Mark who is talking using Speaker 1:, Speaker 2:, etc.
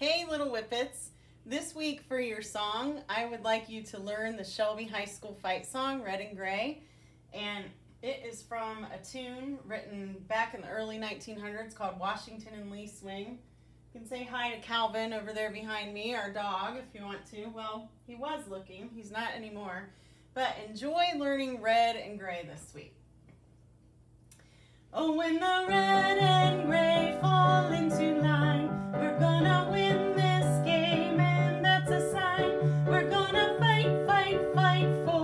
Speaker 1: Hey, little whippets. This week for your song, I would like you to learn the Shelby High School fight song, Red and Gray. And it is from a tune written back in the early 1900s called Washington and Lee Swing. You can say hi to Calvin over there behind me, our dog, if you want to. Well, he was looking, he's not anymore. But enjoy learning red and gray this week. Oh, when the red mindful.